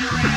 You're right.